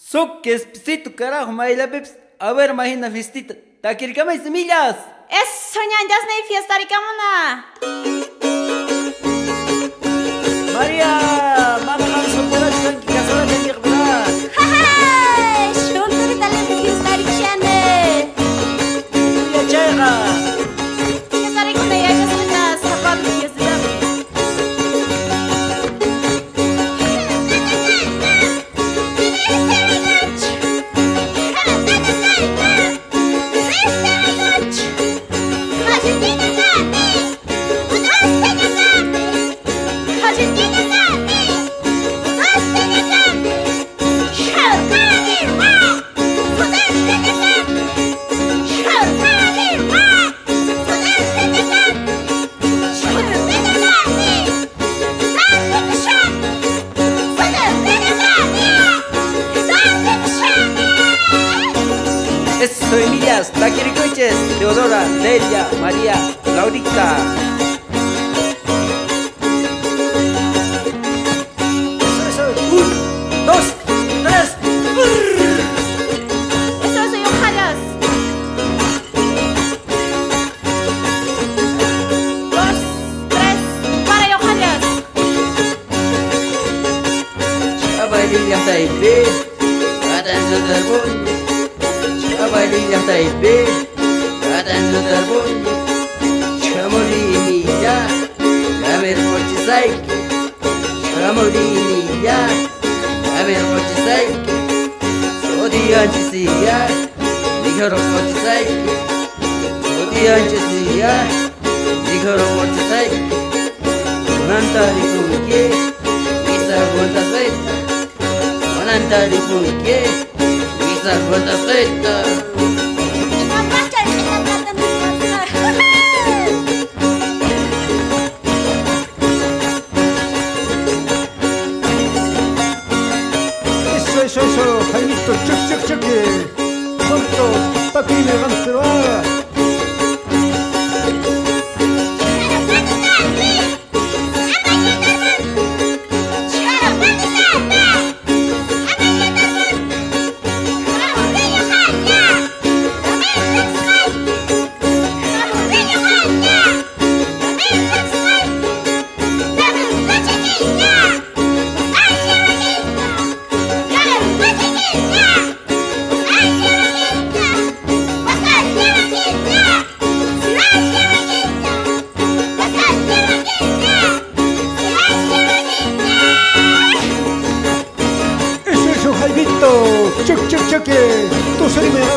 Suc, que espesito, carajo, Mayla Pips. A ver, imagina fiestita. Taquircama y semillas. Eso, ñanjas, ni fiesta, ricamona. Eso, Emilias, Taquiricoches, Teodora, Delia, María, Laurita. Eso, eso. Un, dos, tres. Eso, yo jallas. Dos, tres, para yo jallas. Kabalıyla sahibi Kadınlı da buldu Çamuriyini ya kame kwa chisaike, shamo di ini ya kame kwa chisaike, sodia chisia, nighoro kwa chisaike, sodia chisia, nighoro kwa chisaike, mananta di kumke Visa gonta faika, mananta di kumke Manantari kumke Visa gonta faika. Tutto ciuc ciuc ciuc Tutto papine vanzeroa चिक चुक चुके। तो तुसरी मेरा